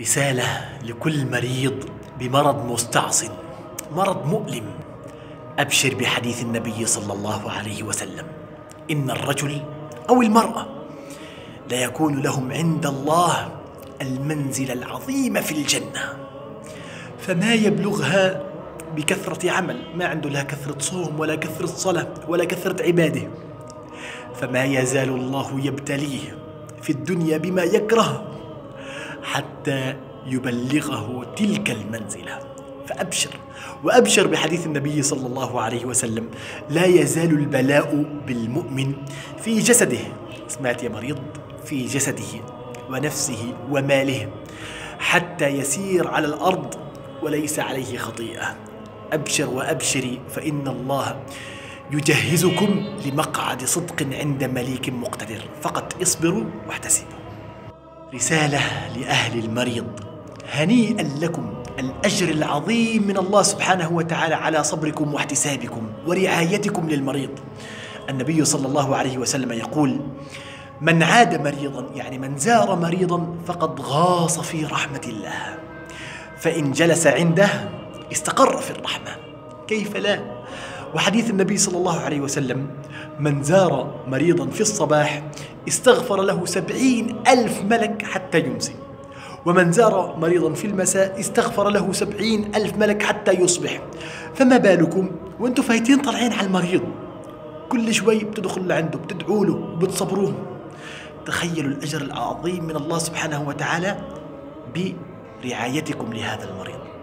رسالة لكل مريض بمرض مستعصٍ مرض مؤلم. أبشر بحديث النبي صلى الله عليه وسلم. إن الرجل أو المرأة لا يكون لهم عند الله المنزل العظيم في الجنة. فما يبلغها بكثرة عمل؟ ما عنده لا كثرة صوم ولا كثرة صلاة ولا كثرة عبادة. فما يزال الله يبتليه في الدنيا بما يكره. حتى يبلغه تلك المنزلة. فأبشر وأبشر بحديث النبي صلى الله عليه وسلم لا يزال البلاء بالمؤمن في جسده. سمعت يا مريض؟ في جسده ونفسه وماله حتى يسير على الأرض وليس عليه خطيئة. أبشر وأبشري فإن الله يجهزكم لمقعد صدق عند مليك مقتدر. فقط اصبروا واحتسبوا. رسالة لأهل المريض. هنيئا لكم الأجر العظيم من الله سبحانه وتعالى على صبركم واحتسابكم ورعايتكم للمريض. النبي صلى الله عليه وسلم يقول من عاد مريضا يعني من زار مريضا فقد غاص في رحمة الله. فإن جلس عنده استقر في الرحمة. كيف لا؟ وحديث النبي صلى الله عليه وسلم من زار مريضا في الصباح استغفر له سبعين ألف ملك حتى يمسي ومن زار مريضا في المساء استغفر له سبعين ألف ملك حتى يصبح. فما بالكم وأنتم فايتين طالعين على المريض؟ كل شوي بتدخل لعنده بتدعوا له وبتصبروه. تخيلوا الأجر العظيم من الله سبحانه وتعالى برعايتكم لهذا المريض.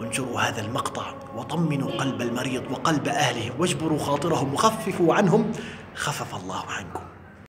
وانشروا هذا المقطع وطمنوا قلب المريض وقلب أهله واجبروا خاطرهم وخففوا عنهم. خفف الله عنكم.